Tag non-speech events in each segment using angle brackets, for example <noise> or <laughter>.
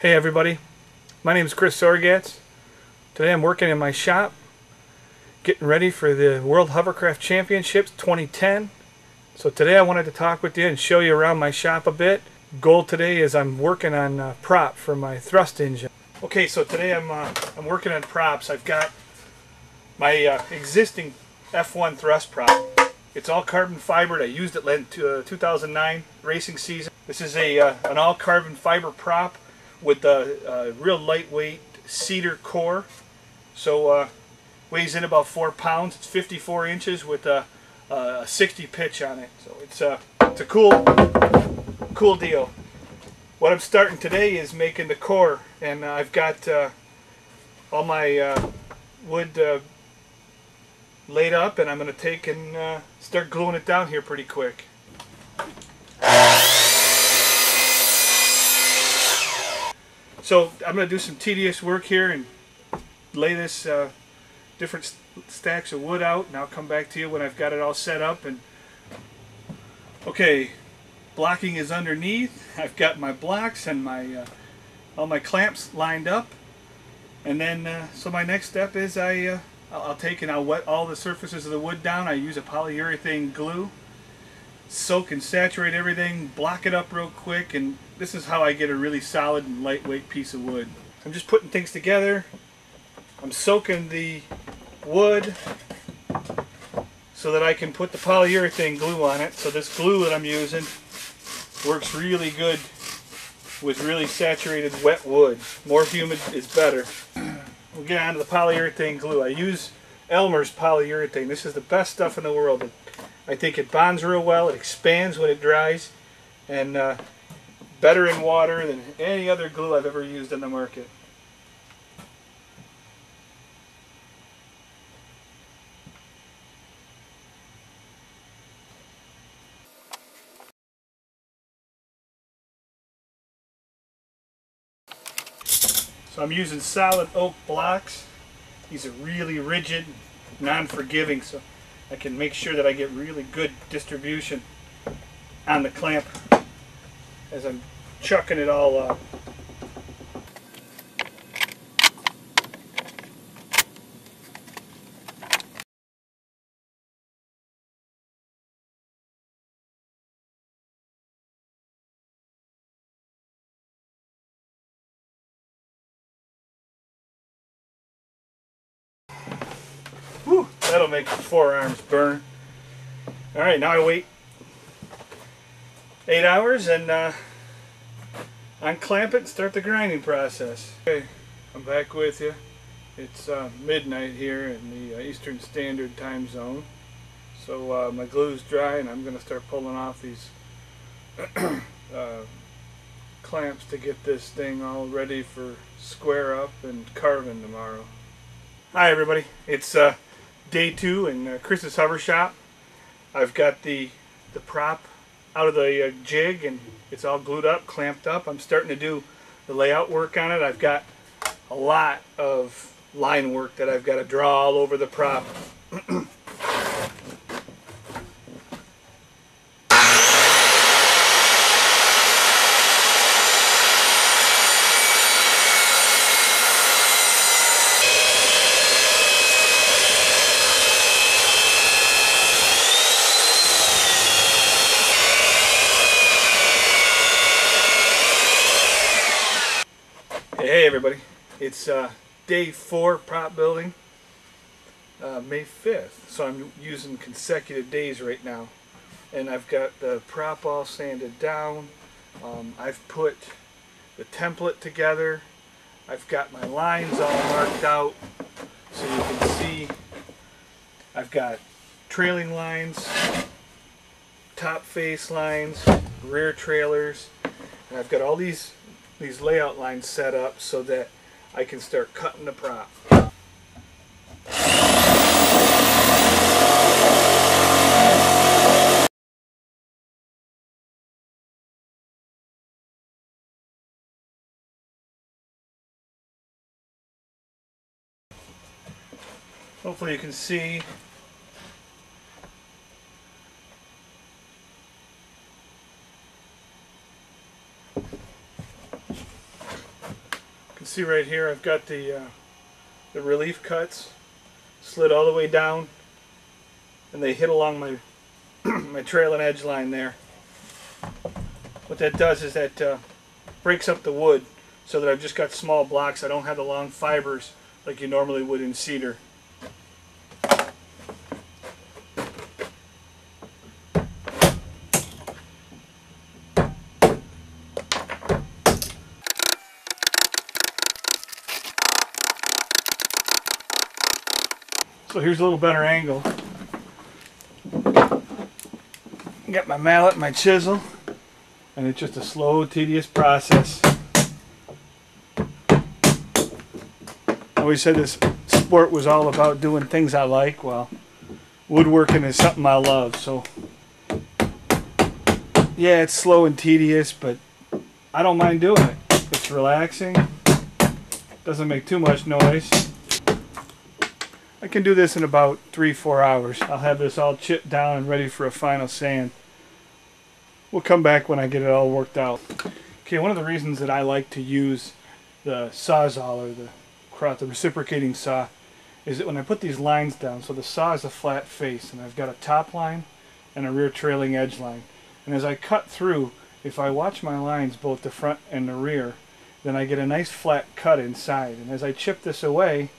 Hey everybody, my name is Chris Sorgatz. Today I'm working in my shop, getting ready for the World Hovercraft Championships 2010. So today I wanted to talk with you and show you around my shop a bit. Goal today is I'm working on a prop for my thrust engine. Okay, so today I'm uh, I'm working on props. I've got my uh, existing F1 thrust prop. It's all carbon fibered. I used it in uh, 2009 racing season. This is a uh, an all carbon fiber prop with a, real lightweight cedar core. So uh, weighs in about four pounds. It's 54 inches with a, a 60 pitch on it. So it's a it's a cool cool deal. What I'm starting today is making the core, and I've got uh, all my uh, wood laid up, and I'm going to take and start gluing it down here pretty quick. So I'm going to do some tedious work here and lay this uh, different st stacks of wood out and I'll come back to you when I've got it all set up and okay blocking is underneath. I've got my blocks and my uh, all my clamps lined up. And then uh, so my next step is I uh, I'll, I'll take and I'll wet all the surfaces of the wood down. I use a polyurethane glue. Soak and saturate everything, block it up real quick, and this is how I get a really solid and lightweight piece of wood. I'm just putting things together. I'm soaking the wood so that I can put the polyurethane glue on it. So this glue that I'm using works really good with really saturated wet wood. More humid is better. <clears throat> We'll get on to the polyurethane glue. I use Elmer's polyurethane. This is the best stuff in the world. I think it bonds real well. It expands when it dries, and uh, better in water than any other glue I've ever used in the market. So I'm using solid oak blocks. These are really rigid, non-forgiving, so I can make sure that I get really good distribution on the clamp as I'm chucking it all up. That'll make the forearms burn. All right, now I wait eight hours and uh, unclamp it and start the grinding process. Okay, I'm back with you. It's uh, midnight here in the uh, Eastern Standard Time Zone. So uh, my glue's dry and I'm going to start pulling off these <clears throat> uh, clamps to get this thing all ready for square up and carving tomorrow. Hi everybody, it's uh, day two in Chris's Hover Shop. I've got the the prop out of the uh, jig and it's all glued up, clamped up. I'm starting to do the layout work on it. I've got a lot of line work that I've got to draw all over the prop. <clears throat> Hey everybody, it's uh, day four prop building, uh, May 5th. So I'm using consecutive days right now. And I've got the prop all sanded down. Um, I've put the template together. I've got my lines all marked out so you can see I've got trailing lines, top face lines, rear trailers, and I've got all these these layout lines set up so that I can start cutting the prop. Hopefully you can see see right here I've got the uh, the relief cuts slid all the way down and they hit along my <clears throat> my trail and edge line there. What that does is that uh, breaks up the wood so that I've just got small blocks. I don't have the long fibers like you normally would in cedar. So here's a little better angle. Got my mallet, my chisel, and it's just a slow, tedious process. I always said this sport was all about doing things I like. Well, woodworking is something I love, so yeah, it's slow and tedious, but I don't mind doing it. It's relaxing, doesn't make too much noise. I can do this in about three, four hours. I'll have this all chipped down and ready for a final sand. We'll come back when I get it all worked out. Okay, one of the reasons that I like to use the Sawzall or the, the reciprocating saw is that when I put these lines down, so the saw is a flat face and I've got a top line and a rear trailing edge line. And as I cut through, if I watch my lines, both the front and the rear, then I get a nice flat cut inside. And as I chip this away,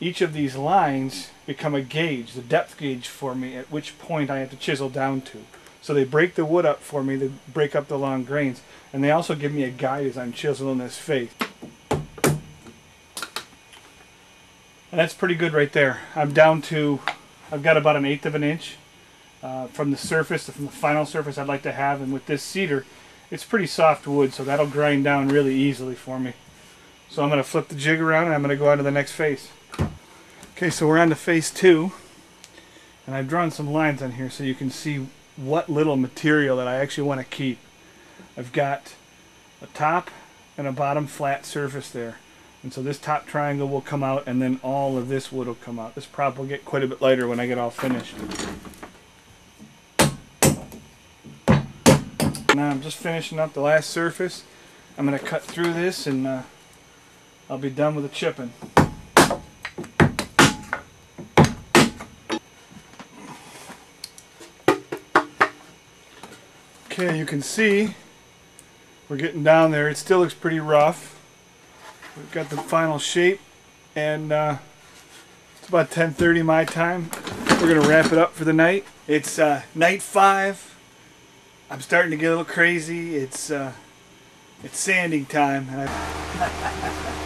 each of these lines become a gauge, the depth gauge for me at which point I have to chisel down to. So they break the wood up for me, they break up the long grains, and they also give me a guide as I'm chiseling this face. And that's pretty good right there. I'm down to, I've got about an eighth of an inch uh, from the surface, from the final surface I'd like to have, and with this cedar, it's pretty soft wood, so that'll grind down really easily for me. So I'm going to flip the jig around and I'm going to go on to the next face. Okay, so we're on to phase two. And I've drawn some lines on here so you can see what little material that I actually want to keep. I've got a top and a bottom flat surface there. And so this top triangle will come out and then all of this wood will come out. This prop will get quite a bit lighter when I get all finished. Now I'm just finishing up the last surface. I'm going to cut through this and uh, I'll be done with the chipping. Okay, you can see we're getting down there. It still looks pretty rough. We've got the final shape and uh, it's about 10.30 my time. We're going to wrap it up for the night. It's uh, night five. I'm starting to get a little crazy. It's uh, it's sanding time. <laughs>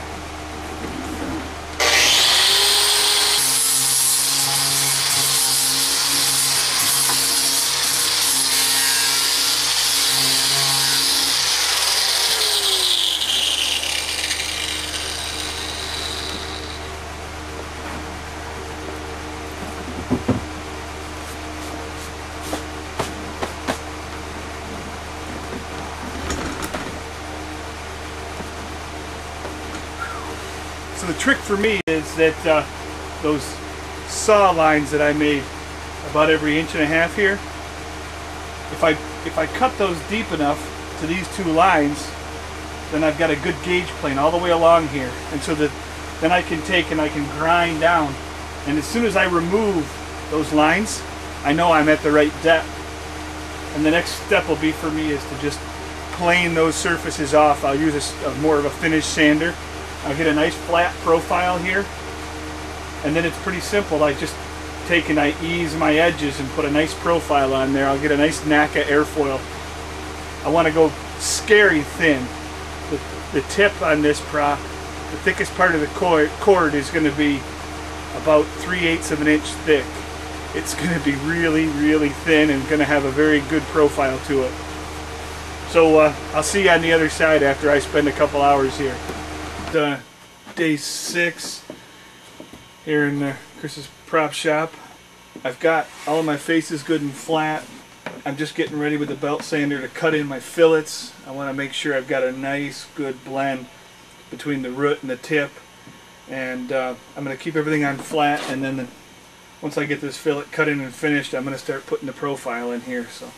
trick for me is that uh, those saw lines that I made about every inch and a half here, if I if I cut those deep enough to these two lines, then I've got a good gauge plane all the way along here. And so that then I can take and I can grind down. And as soon as I remove those lines, I know I'm at the right depth. And the next step will be for me is to just plane those surfaces off. I'll use a, a more of a finished sander I'll get a nice flat profile here. And then it's pretty simple. I just take and I ease my edges and put a nice profile on there. I'll get a nice NACA airfoil. I want to go scary thin. The, the tip on this prop, the thickest part of the chord, chord is going to be about 3 eighths of an inch thick. It's <laughs> going to be really, really thin and going to have a very good profile to it. So uh, I'll see you on the other side after I spend a couple hours here uh, day six here in uh, Chris's prop shop. I've got all of my faces good and flat. I'm just getting ready with the belt sander to cut in my fillets. I want to make sure I've got a nice good blend between the root and the tip. And uh, I'm going to keep everything on flat and then the, once I get this fillet cut in and finished, I'm going to start putting the profile in here. So.